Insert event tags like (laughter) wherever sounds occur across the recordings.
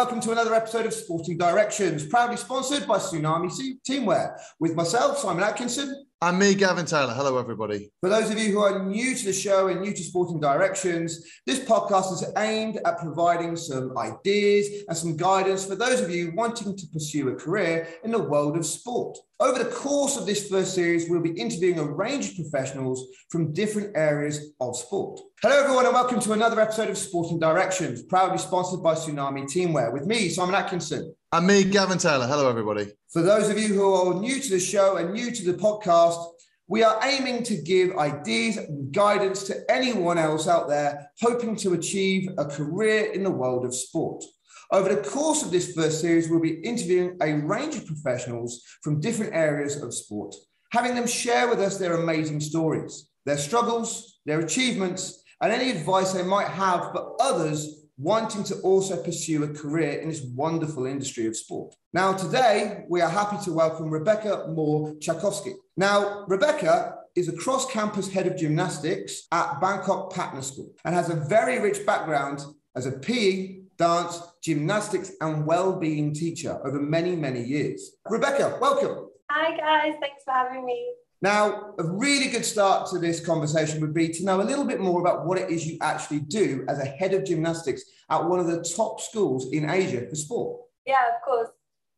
welcome to another episode of Sporting Directions, proudly sponsored by Tsunami Teamwear, with myself, Simon Atkinson. And me, Gavin Taylor. Hello, everybody. For those of you who are new to the show and new to Sporting Directions, this podcast is aimed at providing some ideas and some guidance for those of you wanting to pursue a career in the world of sport. Over the course of this first series, we'll be interviewing a range of professionals from different areas of sport. Hello, everyone, and welcome to another episode of Sporting Directions, proudly sponsored by Tsunami Teamwear, with me, Simon Atkinson. And me, Gavin Taylor. Hello, everybody. For those of you who are new to the show and new to the podcast, we are aiming to give ideas and guidance to anyone else out there hoping to achieve a career in the world of sport. Over the course of this first series, we'll be interviewing a range of professionals from different areas of sport, having them share with us their amazing stories, their struggles, their achievements, and any advice they might have for others wanting to also pursue a career in this wonderful industry of sport. Now, today we are happy to welcome Rebecca Maw-Dzatkowski. Now, Rebecca is a cross campus head of gymnastics at Bangkok Patana School and has a very rich background as a PE, dance, gymnastics, and well-being teacher over many, many years. Rebecca, welcome. Hi guys, thanks for having me. Now, a really good start to this conversation would be to know a little bit more about what it is you actually do as a head of gymnastics at one of the top schools in Asia for sport. Yeah, of course.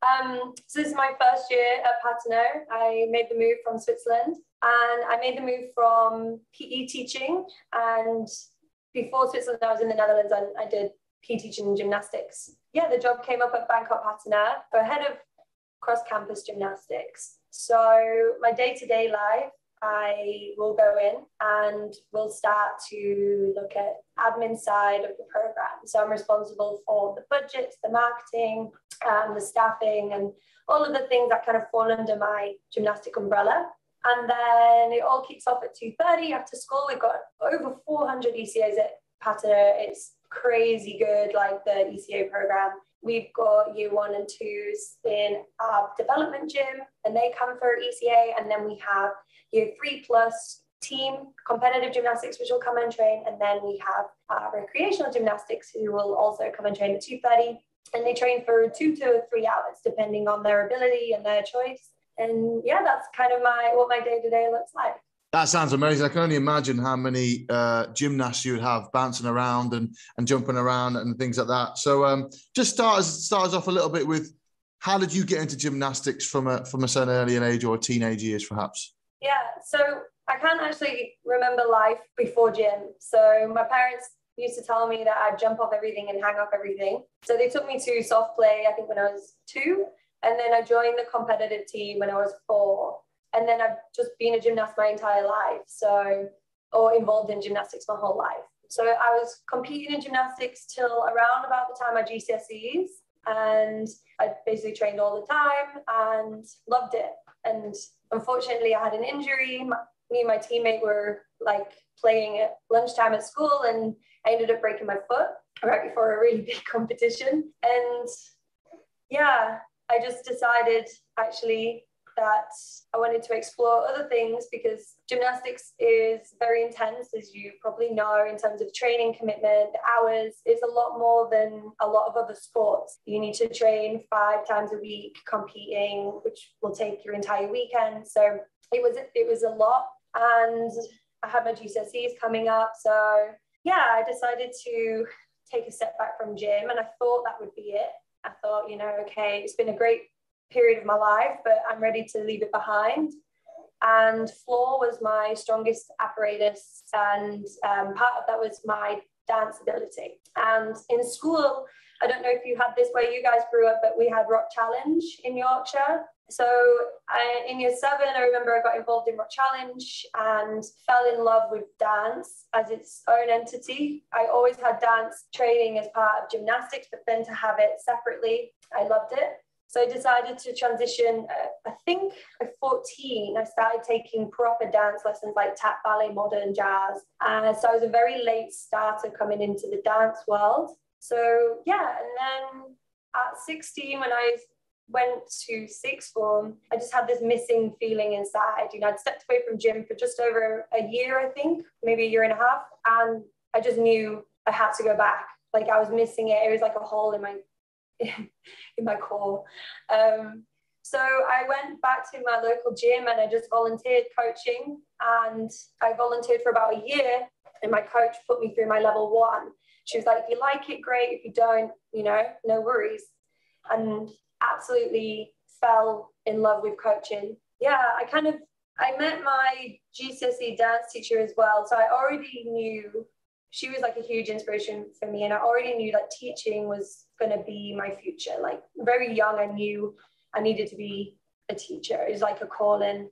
Um, so this is my first year at Patana. I made the move from Switzerland and I made the move from PE teaching. And before Switzerland, I was in the Netherlands and I did PE teaching and gymnastics. Yeah, the job came up at Bangkok Patana for head of cross-campus gymnastics. So my day-to-day life, I will go in and we'll start to look at admin side of the program. So I'm responsible for the budgets, the marketing, um, the staffing, and all of the things that kind of fall under my gymnastic umbrella. And then it all kicks off at 2.30 after school. We've got over 400 ECAs at Patana. It's crazy good, like the ECA program. We've got year one and twos in our development gym, and they come for ECA. And then we have year three plus team competitive gymnastics, which will come and train. And then we have uh, recreational gymnastics, who will also come and train at 2.30. And they train for two to three hours, depending on their ability and their choice. And yeah, that's kind of my what my day to day looks like. That sounds amazing. I can only imagine how many uh, gymnasts you would have bouncing around and, and jumping around and things like that. So um, just start us, start us off a little bit with how did you get into gymnastics from a from a certain early age or teenage years, perhaps? Yeah, so I can't actually remember life before gym. So my parents used to tell me that I'd jump off everything and hang off everything. So they took me to soft play, I think when I was two, and then I joined the competitive team when I was four and then I've just been a gymnast my entire life. So, or involved in gymnastics my whole life. So I was competing in gymnastics till around about the time of GCSEs. And I basically trained all the time and loved it. And unfortunately, I had an injury. Me and my teammate were like playing at lunchtime at school, and I ended up breaking my foot right before a really (laughs) big competition. And yeah, I just decided actually that I wanted to explore other things because gymnastics is very intense, as you probably know, in terms of training commitment, hours is a lot more than a lot of other sports. You need to train five times a week competing, which will take your entire weekend. So it was it was a lot. And I had my GCSEs coming up. So yeah, I decided to take a step back from gym and I thought that would be it. I thought, you know, okay, it's been a great period of my life, but I'm ready to leave it behind. And floor was my strongest apparatus, and um, part of that was my dance ability. And in school, I don't know if you had this where you guys grew up, but we had Rock Challenge in Yorkshire. So I, in year seven, I remember I got involved in Rock Challenge and fell in love with dance as its own entity. I always had dance training as part of gymnastics, but then to have it separately, I loved it. So I decided to transition. Uh, I think at 14, I started taking proper dance lessons like tap, ballet, modern, jazz. And so I was a very late starter coming into the dance world. So yeah, and then at 16, when I went to sixth form, I just had this missing feeling inside. You know, I'd stepped away from gym for just over a year, I think, maybe a year and a half. And I just knew I had to go back. Like I was missing it. It was like a hole in my (laughs) in my core. Um, so I went back to my local gym and I just volunteered coaching. And I volunteered for about a year, and my coach put me through my level one. She was like, if you like it, great. If you don't, you know, no worries. And absolutely fell in love with coaching. Yeah, I kind of I met my GCSE dance teacher as well. So I already knew she was like a huge inspiration for me. And I already knew that teaching was going to be my future. Like very young, I knew I needed to be a teacher. It was like a calling,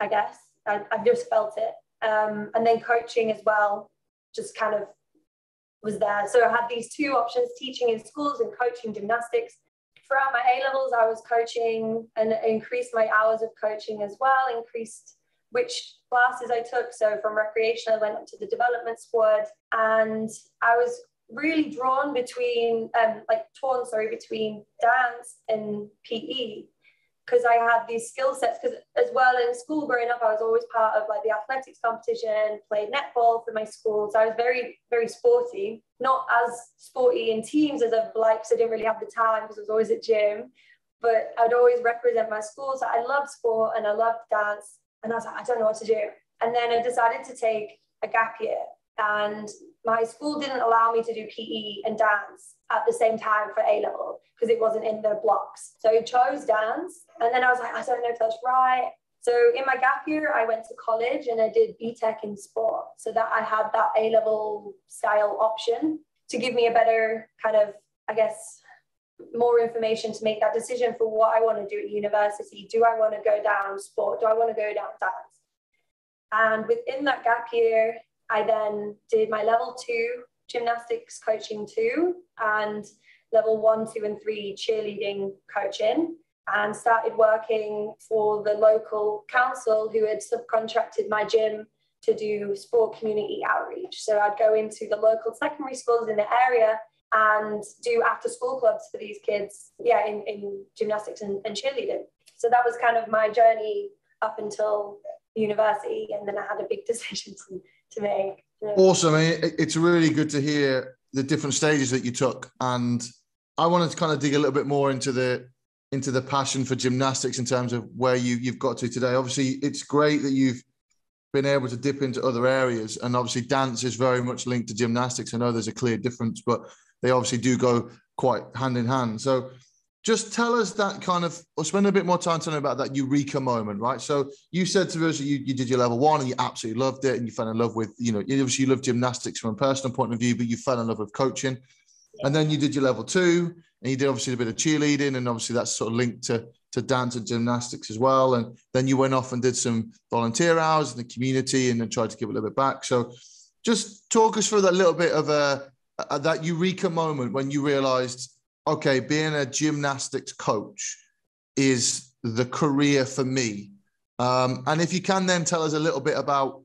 I guess. I, have just felt it. Um, and then coaching as well, just kind of was there. So I had these two options teaching in schools and coaching gymnastics. Throughout my A levels, I was coaching and increased my hours of coaching as well, increased which classes I took. So from recreation, I went up to the development squad, and I was really drawn between, um, like torn, sorry, between dance and PE because I had these skill sets. Because as well in school growing up, I was always part of like the athletics competition, played netball for my school. So I was very, very sporty. Not as sporty in teams as I'd like, because I didn't really have the time because I was always at gym. But I'd always represent my school. So I loved sport and I loved dance. And I was like, I don't know what to do. And then I decided to take a gap year. And my school didn't allow me to do PE and dance at the same time for A level because it wasn't in the blocks. So I chose dance. And then I was like, I don't know if that's right. So in my gap year, I went to college and I did BTEC in sport so that I had that A level style option to give me a better kind of, I guess, more information to make that decision for what I want to do at university. Do I want to go down sport? Do I want to go down dance? And within that gap year, I then did my level two gymnastics coaching two and level one, two, and three cheerleading coaching and started working for the local council who had subcontracted my gym to do sport community outreach. So I'd go into the local secondary schools in the area and do after school clubs for these kids, yeah, in, in gymnastics and, and cheerleading. So that was kind of my journey up until university. And then I had a big (laughs) decision to, to make. Awesome. It's really good to hear the different stages that you took. And I wanted to kind of dig a little bit more into the into the passion for gymnastics in terms of where you you've got to today. Obviously, it's great that you've been able to dip into other areas, and obviously, dance is very much linked to gymnastics. I know there's a clear difference, but they obviously do go quite hand in hand. So just tell us that kind of, or spend a bit more time telling about that eureka moment, right? So you said to us, you, you did your level one and you absolutely loved it and you fell in love with, you know, obviously you love gymnastics from a personal point of view, but you fell in love with coaching. And then you did your level two and you did obviously a bit of cheerleading and obviously that's sort of linked to, to dance and gymnastics as well. And then you went off and did some volunteer hours in the community and then tried to give a little bit back. So just talk us through that little bit of a, a that eureka moment when you realized okay, being a gymnastics coach is the career for me. Um, and if you can then tell us a little bit about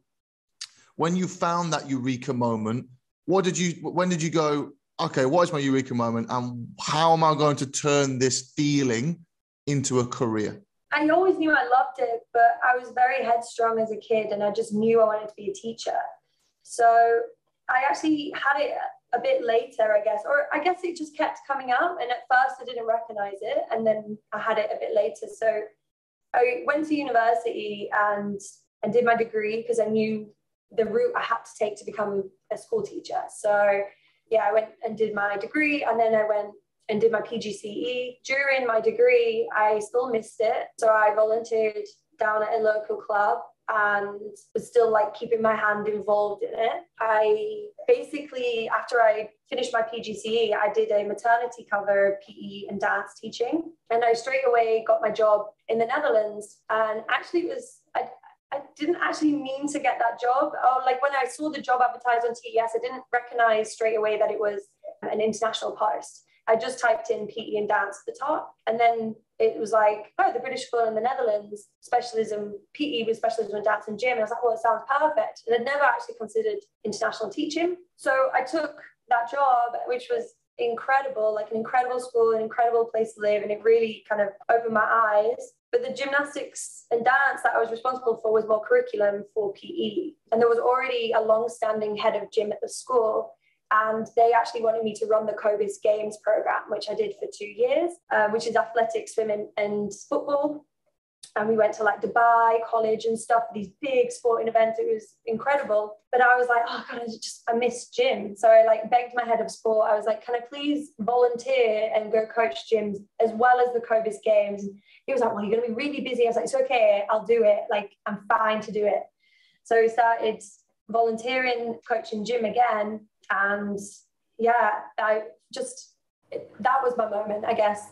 when you found that eureka moment, what did you, when did you go, okay, what is my eureka moment and how am I going to turn this feeling into a career? I always knew I loved it, but I was very headstrong as a kid and I just knew I wanted to be a teacher. So I actually had it a bit later, I guess, or I guess it just kept coming up. And at first I didn't recognize it. And then I had it a bit later. So I went to university and, and did my degree because I knew the route I had to take to become a school teacher. So yeah, I went and did my degree and then I went and did my PGCE. During my degree, I still missed it. So I volunteered down at a local club and was still like keeping my hand involved in it. I basically, after I finished my PGCE, I did a maternity cover PE and dance teaching. And I straight away got my job in the Netherlands. And actually, it was, I, I didn't actually mean to get that job. Oh, like when I saw the job advertised on TES, I didn't recognize straight away that it was an international post. I just typed in PE and dance at the top. And then it was like, oh, the British School in the Netherlands, specialism, PE with specialism in dance and gym. And I was like, well, it sounds perfect. And I'd never actually considered international teaching. So I took that job, which was incredible, like an incredible school, an incredible place to live. And it really kind of opened my eyes. But the gymnastics and dance that I was responsible for was more curriculum for PE. And there was already a long standing head of gym at the school and they actually wanted me to run the COBIS Games program, which I did for two years, uh, which is athletics, swimming, and football. And we went to like Dubai college and stuff, these big sporting events. It was incredible. But I was like, oh God, I just I miss gym. So I like begged my head of sport. I was like, can I please volunteer and go coach gyms as well as the COBIS Games? He was like, well, you're gonna be really busy. I was like, it's okay, I'll do it. Like I'm fine to do it. So we started volunteering, coaching gym again. And yeah, I just, that was my moment, I guess.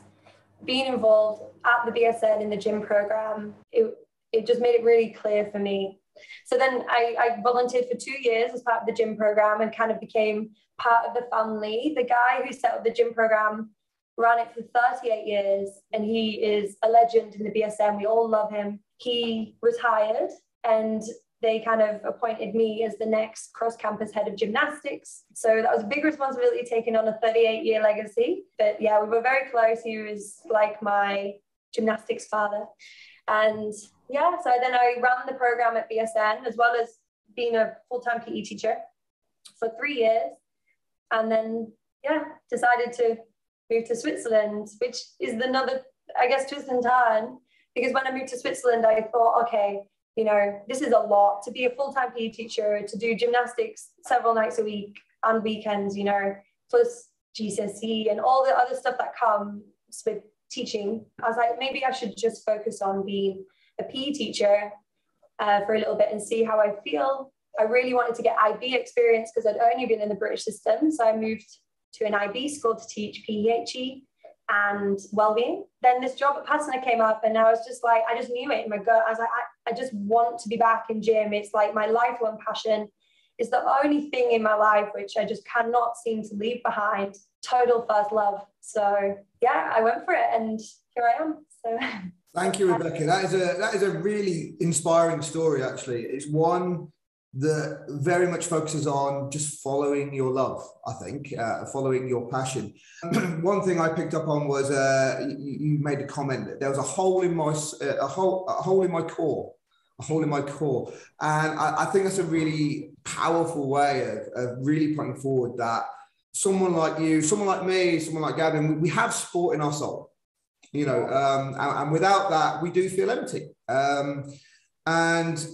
Being involved at the BSN in the gym program, it, it just made it really clear for me. So then I, I volunteered for two years as part of the gym program and kind of became part of the family. The guy who set up the gym program ran it for 38 years and he is a legend in the BSN. We all love him. He retired and they kind of appointed me as the next cross campus head of gymnastics. So that was a big responsibility taking on a 38 year legacy. But yeah, we were very close. He was like my gymnastics father. And yeah, so then I ran the program at BSN as well as being a full time PE teacher for three years. And then, yeah, decided to move to Switzerland, which is another, I guess, twist and turn. Because when I moved to Switzerland, I thought, okay, you know, this is a lot to be a full time PE teacher, to do gymnastics several nights a week and weekends, you know, plus GCSE and all the other stuff that comes with teaching. I was like, maybe I should just focus on being a PE teacher uh, for a little bit and see how I feel. I really wanted to get IB experience because I'd only been in the British system. So I moved to an IB school to teach PEHE and well-being. Then this job at Patana came up, and I was just like, I just knew it in my gut. I was like, I, I just want to be back in gym. It's like my lifelong passion. It's the only thing in my life which I just cannot seem to leave behind. Total first love. So yeah, I went for it, and here I am. So. Thank you, Rebecca. That is a that is a really inspiring story. Actually, it's one that very much focuses on just following your love, I think, uh, following your passion. (clears throat) One thing I picked up on was uh, you, you, made a comment that there was a hole in my uh, a hole a hole in my core, a hole in my core, and I, I think that's a really powerful way of, of, really putting forward that someone like you, someone like me, someone like Gavin, we, have sport in our soul, you know, um, and, and, without that, we do feel empty. Um, and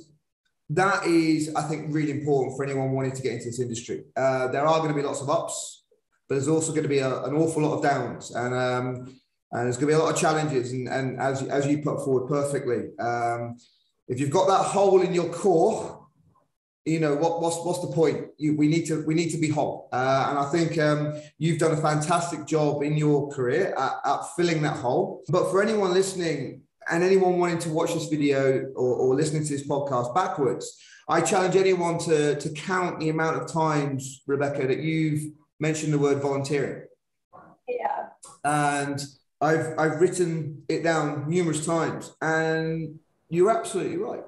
that is, I think, really important for anyone wanting to get into this industry. Uh, there are going to be lots of ups, but there's also going to be a, an awful lot of downs, and um, and there's going to be a lot of challenges. And, and as as you put forward perfectly, um, if you've got that hole in your core, you know what what's what's the point? You, we need to we need to be whole, uh, and I think um, you've done a fantastic job in your career at, at filling that hole. But for anyone listening and anyone wanting to watch this video or, or listening to this podcast backwards, I challenge anyone to, to count the amount of times, Rebecca, that you've mentioned the word volunteering. Yeah. And I've, I've written it down numerous times. And you're absolutely right.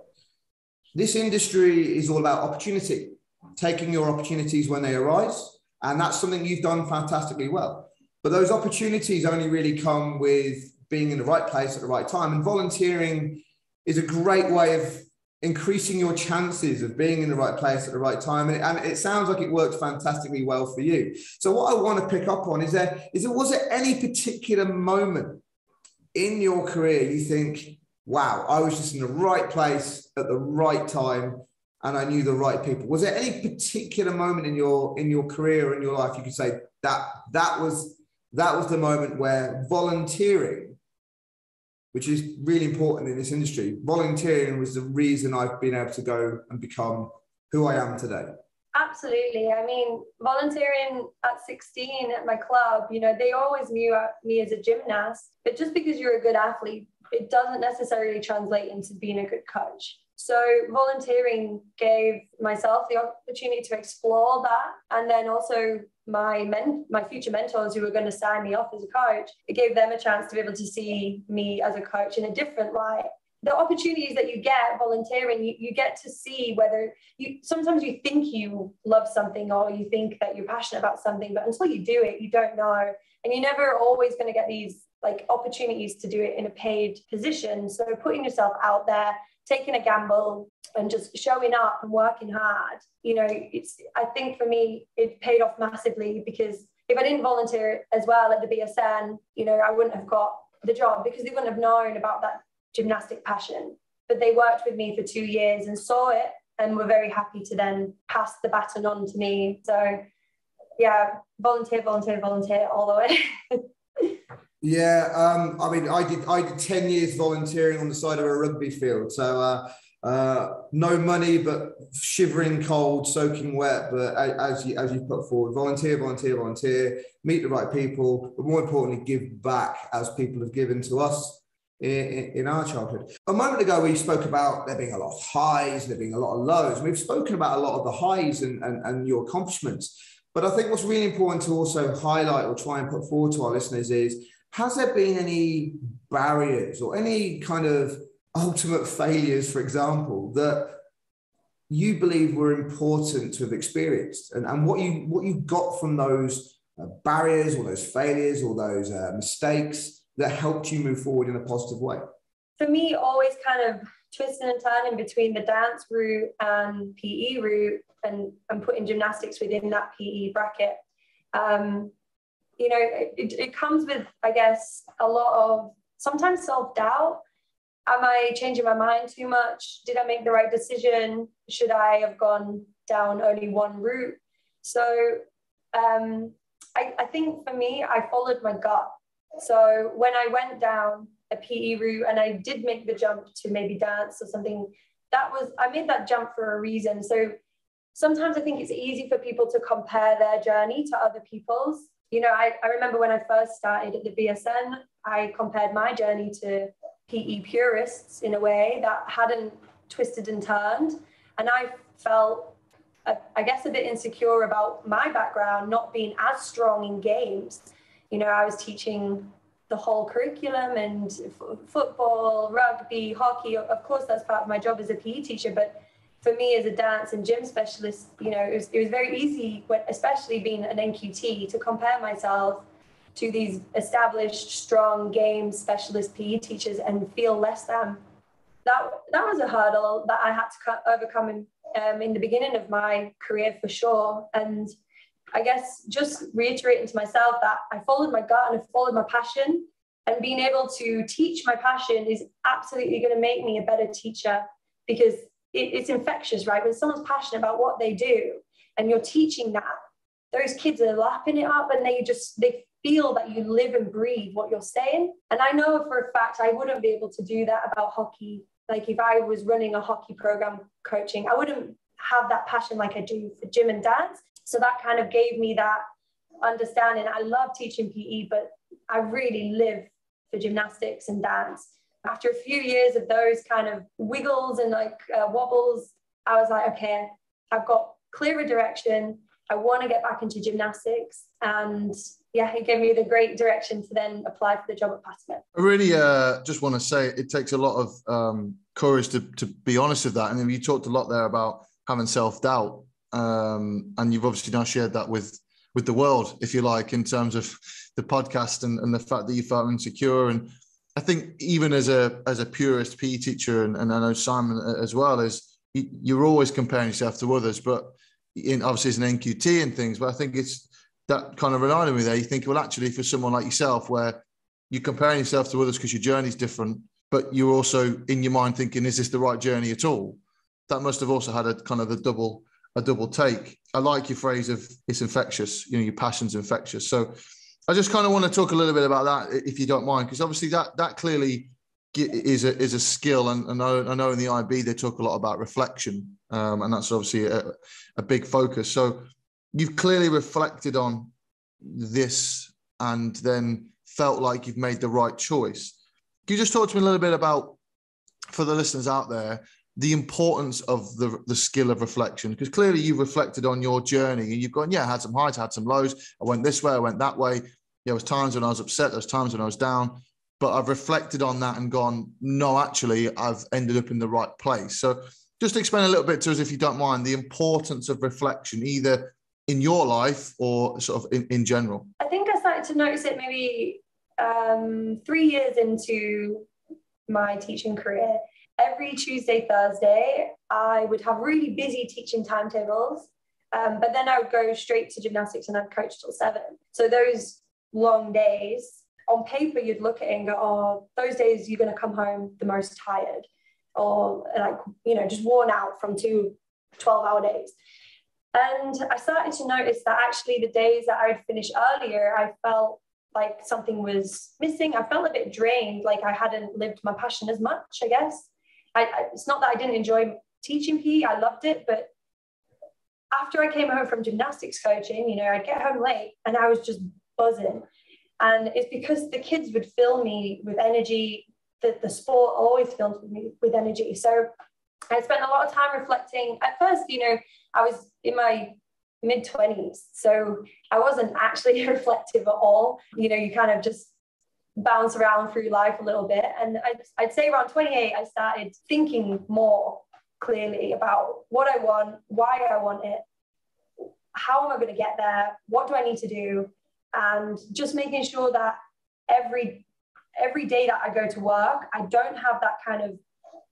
This industry is all about opportunity, taking your opportunities when they arise. And that's something you've done fantastically well. But those opportunities only really come with being in the right place at the right time. And volunteering is a great way of increasing your chances of being in the right place at the right time. And it, and it sounds like it worked fantastically well for you. So what I want to pick up on is there is there was there any particular moment in your career you think, wow, I was just in the right place at the right time and I knew the right people. Was there any particular moment in your in your career in your life you could say that that was that was the moment where volunteering which is really important in this industry. Volunteering was the reason I've been able to go and become who I am today. Absolutely. I mean, volunteering at 16 at my club, you know, they always knew uh, me as a gymnast, but just because you're a good athlete, it doesn't necessarily translate into being a good coach. So volunteering gave myself the opportunity to explore that. And then also my men my future mentors who were going to sign me off as a coach it gave them a chance to be able to see me as a coach in a different light. The opportunities that you get volunteering you, you get to see whether you sometimes you think you love something or you think that you're passionate about something but until you do it you don't know. And you're never always going to get these like opportunities to do it in a paid position. So putting yourself out there taking a gamble and just showing up and working hard, you know, it's I think for me it paid off massively because if I didn't volunteer as well at the BSN, you know, I wouldn't have got the job because they wouldn't have known about that gymnastic passion. But they worked with me for two years and saw it and were very happy to then pass the baton on to me. So yeah, volunteer, volunteer, volunteer all the way. (laughs) yeah, um, I mean, I did I did ten years volunteering on the side of a rugby field, so uh, uh, no money, but shivering cold, soaking wet. But as you as you put forward, volunteer, volunteer, volunteer, meet the right people, but more importantly, give back as people have given to us in, in, our childhood. A moment ago, we spoke about there being a lot of highs, there being a lot of lows. We've spoken about a lot of the highs and, and, and your accomplishments. But I think what's really important to also highlight or try and put forward to our listeners is has there been any barriers or any kind of ultimate failures, for example, that you believe were important to have experienced and, and what you what you got from those uh, barriers or those failures or those uh, mistakes that helped you move forward in a positive way? For me, always kind of twisting and turning between the dance route and PE route and, and putting gymnastics within that PE bracket. Um, you know, it, it comes with, I guess, a lot of sometimes self doubt. Am I changing my mind too much? Did I make the right decision? Should I have gone down only one route? So um, I, I think for me, I followed my gut. So when I went down a PE route and I did make the jump to maybe dance or something, that was, I made that jump for a reason. So sometimes I think it's easy for people to compare their journey to other people's. You know, I, I remember when I first started at the BSN, I compared my journey to PE purists in a way that hadn't twisted and turned. And I felt, uh, I guess, a bit insecure about my background not being as strong in games. You know, I was teaching the whole curriculum and f- football, rugby, hockey. Of course, that's part of my job as a PE teacher. But for me, as a dance and gym specialist, you know, it was, it was very easy, when, especially being an NQT, to compare myself to these established, strong game specialist PE teachers and feel less than. That that was a hurdle that I had to overcome in, um, in the beginning of my career for sure. And I guess just reiterating to myself that I followed my gut and I followed my passion. And being able to teach my passion is absolutely going to make me a better teacher because it, it's infectious, right? When someone's passionate about what they do and you're teaching that, those kids are lapping it up and they just they feel that you live and breathe what you're saying. And I know for a fact I wouldn't be able to do that about hockey. Like if I was running a hockey program coaching, I wouldn't have that passion like I do for gym and dance. So that kind of gave me that understanding. I love teaching PE, but I really live for gymnastics and dance. After a few years of those kind of wiggles and like uh, wobbles, I was like, okay, I've got clearer direction. I want to get back into gymnastics. And yeah, it gave me the great direction to then apply for the job at Patana. I really uh, just want to say it takes a lot of um, courage to, to be honest with that. And you talked a lot there about having self doubt um, and you've obviously now shared that with with the world, if you like, in terms of the podcast and, and the fact that you felt insecure. And I think even as a as a purist PE teacher, and, and I know Simon as well, is you're always comparing yourself to others, but in obviously as an NQT and things. But I think it's that kind of reminded me there. You think, well, actually, for someone like yourself, where you're comparing yourself to others because your journey's different, but you're also in your mind thinking, is this the right journey at all? That must have also had a kind of a double a double take. I like your phrase of it's infectious, you know, your passion's infectious. So I just kind of want to talk a little bit about that, if you don't mind, because obviously that that clearly is a is a skill, and, and I, know in the IB they talk a lot about reflection, um, and that's obviously a, a big focus. So you've clearly reflected on this, and then felt like you've made the right choice. Can you just talk to me a little bit about, for the listeners out there, the importance of the, the skill of reflection because clearly you've reflected on your journey and you've gone yeah I had some highs I had some lows i went this way i went that way there was times when i was upset there was times when i was down but i've reflected on that and gone no actually i've ended up in the right place so just explain a little bit to us if you don't mind the importance of reflection either in your life or sort of in, in general i think i started to notice it maybe um, three years into my teaching career every Tuesday, Thursday, I would have really busy teaching timetables. Um, but then I would go straight to gymnastics and I'd coach till seven. So those long days, on paper, you'd look at it and go, oh, those days you're going to come home the most tired or like, you know, just worn out from two 12 hour days. And I started to notice that actually the days that I would finish earlier, I felt like something was missing. I felt a bit drained, like I hadn't lived my passion as much, I guess. I, I, it's not that I didn't enjoy teaching PE, I loved it, but after I came home from gymnastics coaching, you know, I'd get home late and I was just buzzing. And it's because the kids would fill me with energy, that the sport always filled me with energy. So I spent a lot of time reflecting. At first, you know, I was in my mid 20s, so I wasn't actually (laughs) reflective at all. You know, you kind of just bounce around through life a little bit. And I'd, I'd say around 28, I started thinking more clearly about what I want, why I want it, how am I going to get there, what do I need to do, and just making sure that every every day that I go to work, I don't have that kind of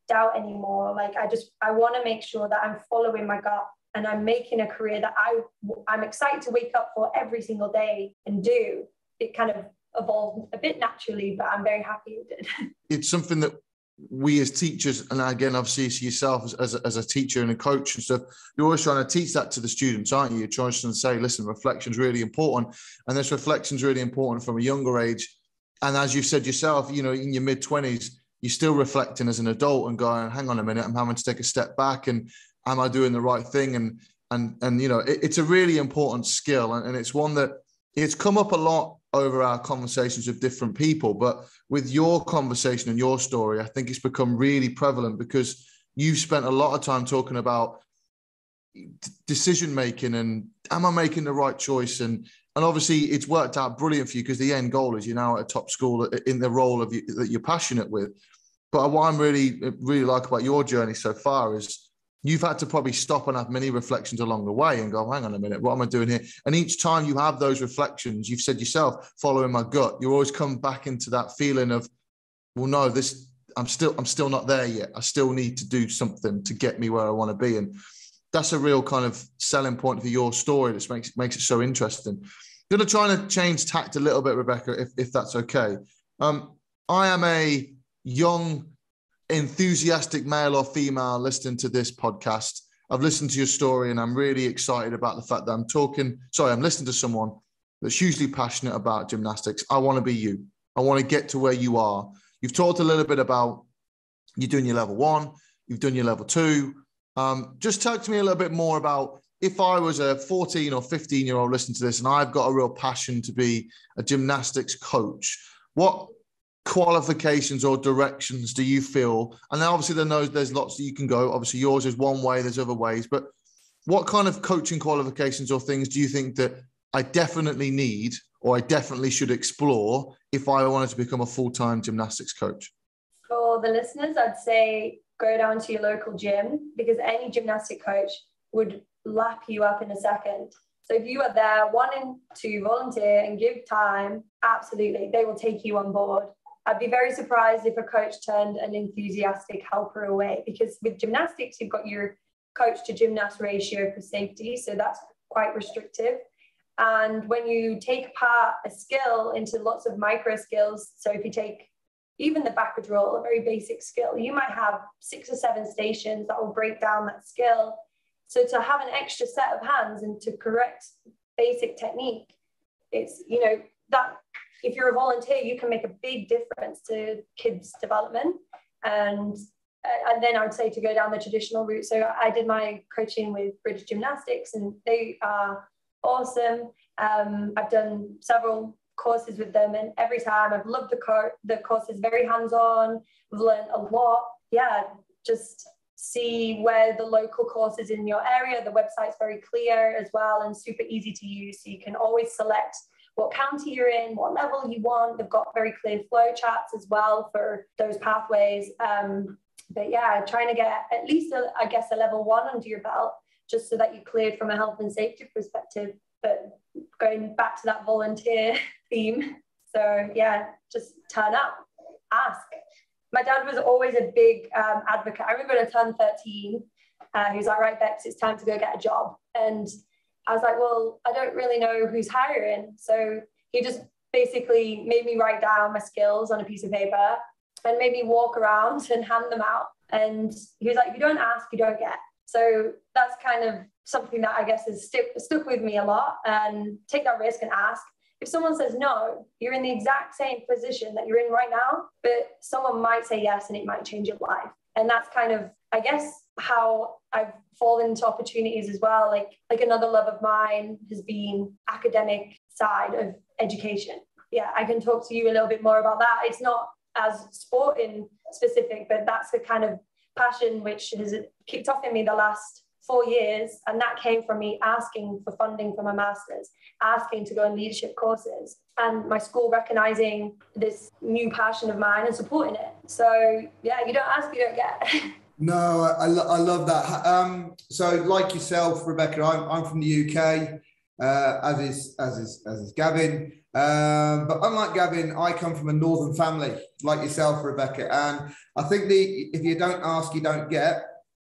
doubt anymore. Like I just I want to make sure that I'm following my gut and I'm making a career that I I'm excited to wake up for every single day and do. It kind of evolved a bit naturally, but I'm very happy it did. (laughs) It's something that we as teachers, and again, obviously, yourself as, as, a, as a teacher and a coach and stuff, you're always trying to teach that to the students, aren't you? You're trying to say, listen, reflection is really important. And this reflection is really important from a younger age. And as you've said yourself, you know, in your mid 20s, you're still reflecting as an adult and going, hang on a minute, I'm having to take a step back and am I doing the right thing? And and and you know, it, it's a really important skill, and, and it's one that it's come up a lot over our conversations with different people. But with your conversation and your story, I think it's become really prevalent because you've spent a lot of time talking about decision making and am I making the right choice? And and obviously it's worked out brilliant for you because the end goal is you're now at a top school in the role of you, that you're passionate with. But what I'm really really like about your journey so far is you've had to probably stop and have many reflections along the way and go, hang on a minute, what am I doing here? And each time you have those reflections, you've said yourself, following my gut, you always come back into that feeling of, well, no, this, I'm still, I'm still not there yet. I still need to do something to get me where I want to be. And that's a real kind of selling point for your story that makes, makes it so interesting. I'm going to try and change tact a little bit, Rebecca, if, if that's okay. Um, I am a young enthusiastic male or female listening to this podcast, I've listened to your story and I'm really excited about the fact that I'm talking. Sorry, I'm listening to someone that's hugely passionate about gymnastics. I want to be you. I want to get to where you are. You've talked a little bit about you're doing your level one, you've done your level two. Um, just talk to me a little bit more about if I was a 14 or 15 year old listening to this and I've got a real passion to be a gymnastics coach, what qualifications or directions do you feel? And then obviously there knows there's lots that you can go. Obviously yours is one way, there's other ways, but what kind of coaching qualifications or things do you think that I definitely need or I definitely should explore if I wanted to become a full-time gymnastics coach? For the listeners, I'd say go down to your local gym because any gymnastic coach would lap you up in a second. So if you are there wanting to volunteer and give time, absolutely, they will take you on board. I'd be very surprised if a coach turned an enthusiastic helper away because with gymnastics, you've got your coach to gymnast ratio for safety. So that's quite restrictive. And when you take apart a skill into lots of micro skills, so if you take even the backward roll, a very basic skill, you might have six or seven stations that will break down that skill. So to have an extra set of hands and to correct basic technique, it's, you know, that if you're a volunteer, you can make a big difference to kids' development. And uh, and then I would say to go down the traditional route. So I did my coaching with British Gymnastics, and they are awesome. Um, I've done several courses with them, and every time I've loved the course. The course is very hands-on. We've learned a lot. Yeah, just see where the local course is in your area. The website's very clear as well and super easy to use. So you can always select what county you're in, what level you want. They've got very clear flow charts as well for those pathways. Um, but yeah, trying to get at least, a, I guess, a level one under your belt, just so that you're cleared from a health and safety perspective. But going back to that volunteer (laughs) theme, so yeah, just turn up, ask. my dad was always a big um, advocate. I remember when I turned 13, uh, he was like, right, Bex, it's time to go get a job. And I was like, well, I don't really know who's hiring. So he just basically made me write down my skills on a piece of paper and made me walk around and hand them out. And he was like, you don't ask, you don't get. So that's kind of something that I guess has st- stuck with me a lot and take that risk and ask. If someone says no, you're in the exact same position that you're in right now, but someone might say yes and it might change your life. And that's kind of, I guess, how I've fallen into opportunities as well. Like, like another love of mine has been academic side of education. Yeah, I can talk to you a little bit more about that. It's not as sporting specific, but that's the kind of passion which has kicked off in me the last four years. And that came from me asking for funding for my master's, asking to go on leadership courses, and my school recognizing this new passion of mine and supporting it. So, yeah, you don't ask, you don't get. (laughs) No, I, I love that. Um, so, like yourself, Rebecca, I'm, I'm from the UK, uh, as is as is as is Gavin. Um, but unlike Gavin, I come from a northern family, like yourself, Rebecca. And I think the if you don't ask, you don't get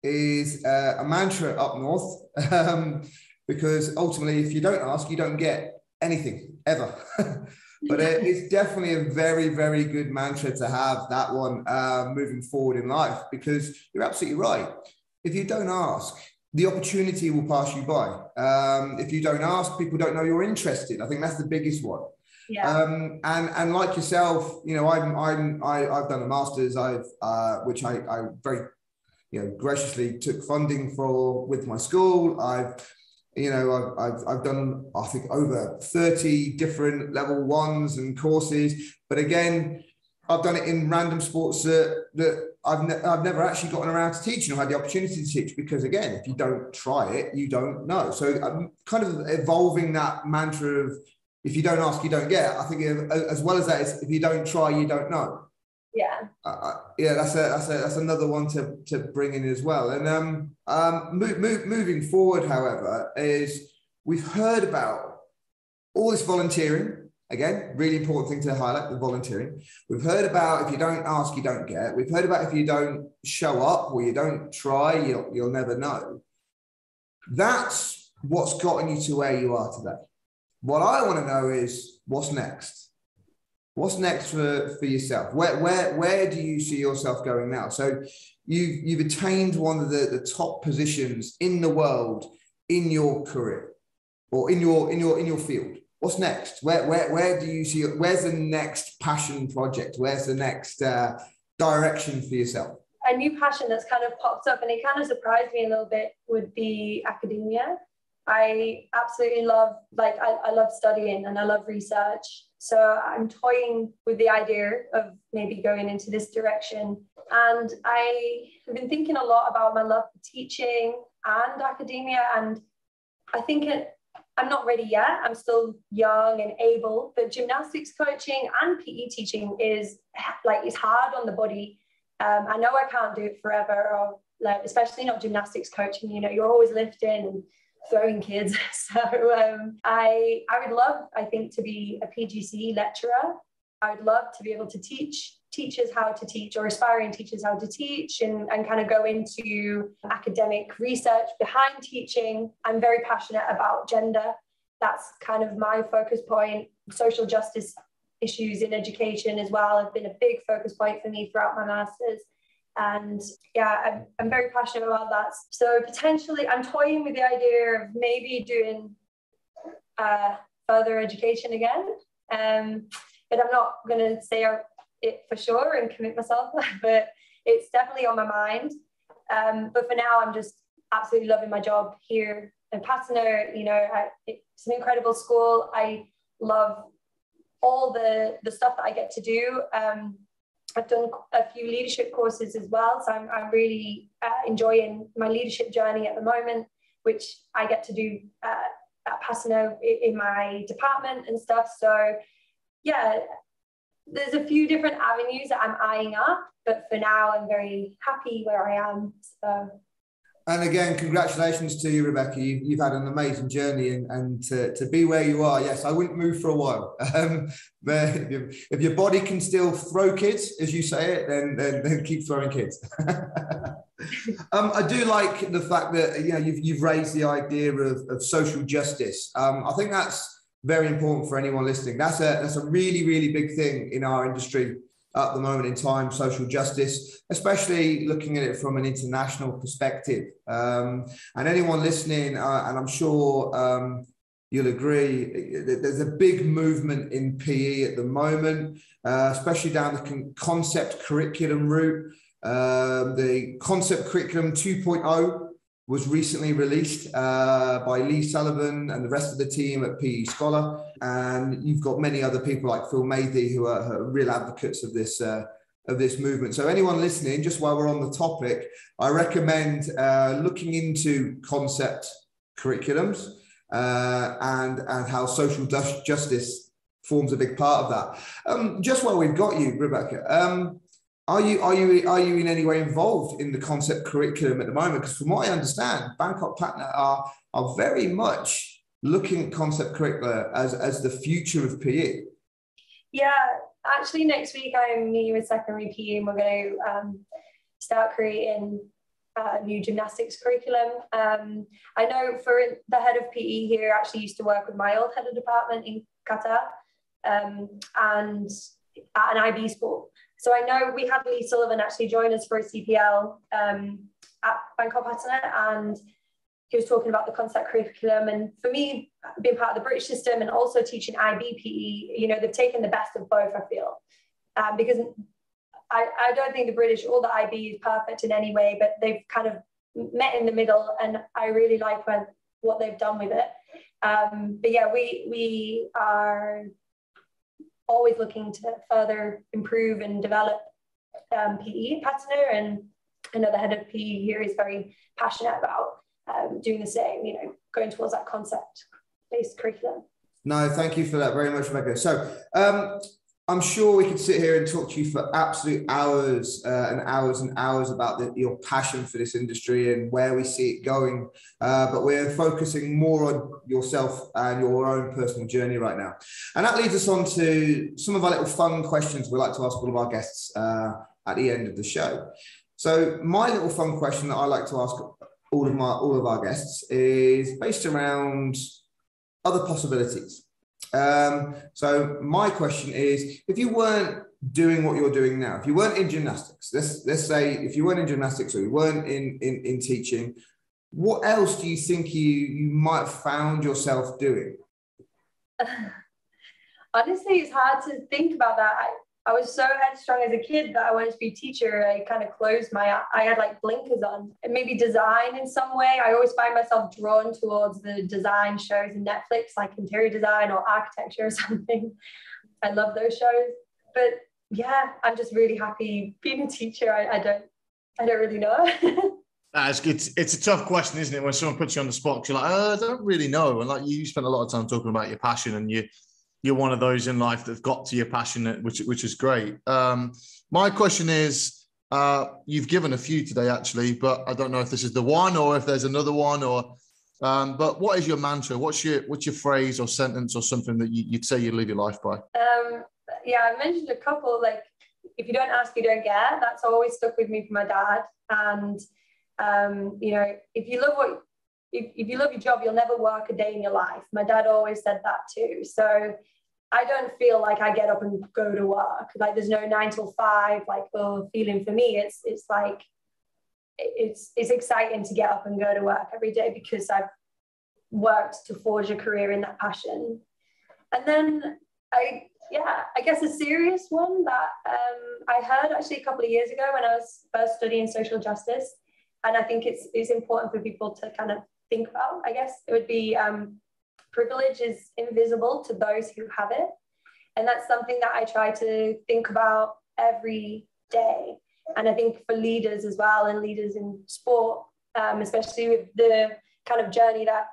is uh, a mantra up north, (laughs) um, because ultimately, if you don't ask, you don't get anything ever. (laughs) but it, it's definitely a very, very good mantra to have that one uh, moving forward in life because you're absolutely right. If you don't ask, the opportunity will pass you by. Um, if you don't ask, people don't know you're interested. I think that's the biggest one. Yeah. Um, and and like yourself, you know, I'm I'm I, I've done a master's. I've uh, which I I very you know graciously took funding for with my school. I've you know I've, I've, I've done I think over 30 different level ones and courses. But again, I've done it in random sports that, that I've, ne- I've never actually gotten around to teaching or had the opportunity to teach because again, if you don't try it, you don't know. So I'm kind of evolving that mantra of if you don't ask, you don't get. I think as well as that is if you don't try, you don't know. Yeah. Uh, yeah, that's a that's a that's another one to to bring in as well. And um um move, move, moving forward, however, is we've heard about all this volunteering Again, really important thing to highlight the volunteering. We've heard about if you don't ask, you don't get. We've heard about if you don't show up or you don't try, you'll, you'll never know. That's what's gotten you to where you are today. What I want to know is what's next? What's next for, for yourself? Where, where, where do you see yourself going now? So you've, you've attained one of the, the top positions in the world in your career or in your, in your, in your field what's next? Where, where, where do you see, where's the next passion project? Where's the next uh, direction for yourself? A new passion that's kind of popped up and it kind of surprised me a little bit would be academia. I absolutely love, like, I, I love studying and I love research. So I'm toying with the idea of maybe going into this direction. And I have been thinking a lot about my love for teaching and academia. And I think it, I'm not ready yet. I'm still young and able, but gymnastics coaching and PE teaching is like it's hard on the body. Um, I know I can't do it forever, or like, especially not gymnastics coaching. You know, you're always lifting and throwing kids. (laughs) So um, I I would love, I think, to be a PGCE lecturer. I would love to be able to teach teachers how to teach or aspiring teachers how to teach and, and kind of go into academic research behind teaching. I'm very passionate about gender. That's kind of my focus point. Social justice issues in education as well have been a big focus point for me throughout my master's. And yeah, I'm, I'm very passionate about that. So potentially, I'm toying with the idea of maybe doing uh, further education again. Um, but I'm not going to say it for sure and commit myself, (laughs) but it's definitely on my mind. Um, but for now, I'm just absolutely loving my job here in Patana. You know, I, it's an incredible school. I love all the the stuff that I get to do. Um, I've done a few leadership courses as well, so I'm, I'm really uh, enjoying my leadership journey at the moment, which I get to do uh, at Patana in my department and stuff. So, yeah, there's a few different avenues that I'm eyeing up, but for now, I'm very happy where I am. So, And again, congratulations to you, Rebecca. You, have had an amazing journey, and, and to, to be where you are. Yes, I wouldn't move for a while. (laughs) Um, but if, if, your body can still throw kids, as you say it, then then, then keep throwing kids. (laughs) um, I do like the fact that you know you've, you've raised the idea of, of social justice. Um, I think that's very important for anyone listening. That's a that's a really really big thing in our industry at the moment in time, social justice, especially looking at it from an international perspective. Um, and anyone listening, uh, and I'm sure um, you'll agree, there's a big movement in PE at the moment, uh, especially down the concept curriculum route. Um, the concept curriculum 2.0 was recently released uh, by Lee Sullivan and the rest of the team at PE Scholar. And you've got many other people like Phil Mathy who are, are real advocates of this. Uh, of this movement. So, anyone listening, just while we're on the topic, I recommend uh, looking into concept curriculums uh, and and how social justice forms a big part of that. Um, just while we've got you, Rebecca, um, are you are you are you in any way involved in the concept curriculum at the moment? Because from what I understand, Bangkok Patana are are very much looking at concept curricula as as the future of PE. Yeah, actually, next week I'm meeting with secondary PE, and we're going to um, start creating a new gymnastics curriculum. Um, I know for the head of PE here actually used to work with my old head of department in Qatar, um, and at an IB sport. So I know we had Lee Sullivan actually join us for a CPL um, at Bangkok Patana, and he was talking about the concept curriculum. And for me, being part of the British system and also teaching IBPE, you know, they've taken the best of both, I feel. Um, because I, I don't think the British or the IB is perfect in any way, but they've kind of met in the middle, and I really like when, what they've done with it. Um, but yeah, we we are always looking to further improve and develop um, PE Patana and another head of PE here is very passionate about um, doing the same, you know, going towards that concept based curriculum. No, thank you for that very much, Rebecca. So, um, I'm sure we could sit here and talk to you for absolute hours uh, and hours and hours about the, your passion for this industry and where we see it going. Uh, but we're focusing more on yourself and your own personal journey right now. And that leads us on to some of our little fun questions we like to ask all of our guests uh, at the end of the show. So my little fun question that I like to ask all of my all of our guests is based around other possibilities. Um, so my question is, if you weren't doing what you're doing now, if you weren't in gymnastics, let's let's say if you weren't in gymnastics or you weren't in in, in teaching, what else do you think you you might have found yourself doing? (sighs) Honestly, it's hard to think about that. I, I was so headstrong as a kid that I wanted to be a teacher. I kind of closed my I had like blinkers on. And maybe design in some way. I always find myself drawn towards the design shows in Netflix, like interior design or architecture or (laughs) something. I love those shows. But yeah, I'm just really happy being a teacher. I, I don't I don't really know. (laughs) That's it's it's a tough question, isn't it? When someone puts you on the spot, you're like, oh, I don't really know. And like you spent a lot of time talking about your passion and you you're one of those in life that got to your passion, which which is great. Um, my question is, uh, you've given a few today actually, but I don't know if this is the one or if there's another one or. Um, but what is your mantra? What's your what's your phrase or sentence or something that you, would say you live your life by? Um, yeah, I mentioned a couple. Like, if you don't ask, you don't get. That's always stuck with me from my dad. And um, you know, if you love what if, if you love your job, you'll never work a day in your life. My dad always said that too. So I don't feel like I get up and go to work. Like there's no nine till five, like oh feeling for me. It's it's like it's it's exciting to get up and go to work every day because I've worked to forge a career in that passion. And then I yeah, I guess a serious one that um, I heard actually a couple of years ago when I was first studying social justice, and I think it's it's important for people to kind of think about. I guess it would be um, privilege is invisible to those who have it. And that's something that I try to think about every day. And I think for leaders as well, and leaders in sport, um, especially with the kind of journey that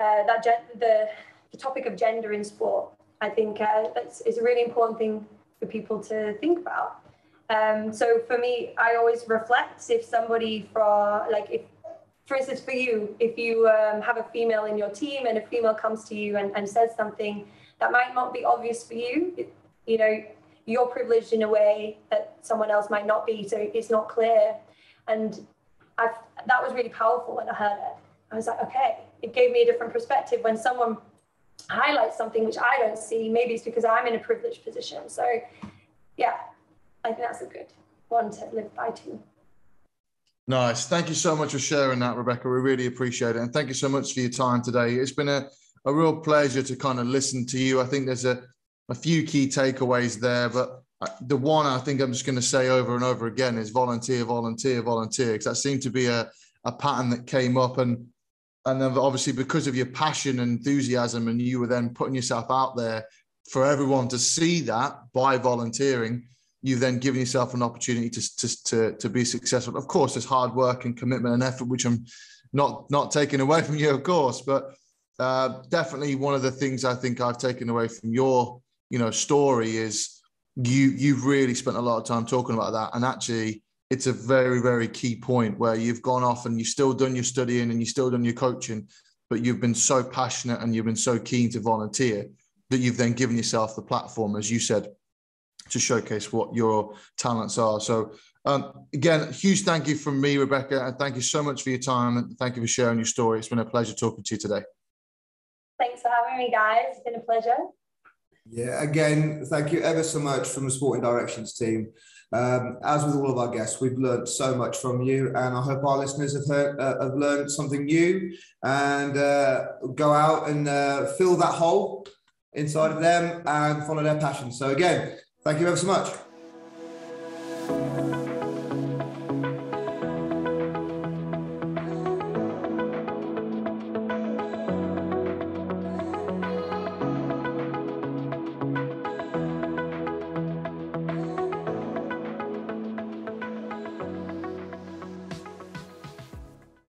uh, that gen- the, the topic of gender in sport, I think uh, that's a really important thing for people to think about. Um, so for me, I always reflect if somebody from like if for instance, for you, if you um, have a female in your team and a female comes to you and, and says something that might not be obvious for you, you know, you're privileged in a way that someone else might not be, so it's not clear. And I've, that was really powerful when I heard it. I was like, okay, it gave me a different perspective when someone highlights something which I don't see. Maybe it's because I'm in a privileged position. So, yeah, I think that's a good one to live by too. Nice. Thank you so much for sharing that, Rebecca. We really appreciate it. And thank you so much for your time today. It's been a, a real pleasure to kind of listen to you. I think there's a, a few key takeaways there, but the one I think I'm just going to say over and over again is volunteer, volunteer, volunteer, because that seemed to be a, a pattern that came up. And and then obviously because of your passion and enthusiasm, and you were then putting yourself out there for everyone to see that by volunteering, you've then given yourself an opportunity to, to, to, to be successful. Of course, there's hard work and commitment and effort, which I'm not not taking away from you, of course, but uh, definitely one of the things I think I've taken away from your you know story is you you've really spent a lot of time talking about that, and actually it's a very very key point where you've gone off and you've still done your studying and you've still done your coaching, but you've been so passionate and you've been so keen to volunteer that you've then given yourself the platform, as you said, to showcase what your talents are. So, um, again, huge thank you from me, Rebecca, and thank you so much for your time and thank you for sharing your story. It's been a pleasure talking to you today. Thanks for having me, guys. It's been a pleasure. Yeah, again, thank you ever so much from the Sporting Directions team. Um, as with all of our guests, we've learned so much from you, and I hope our listeners have heard, uh, have learned something new and uh, go out and uh, fill that hole inside of them and follow their passion. So again, Thank you ever so much.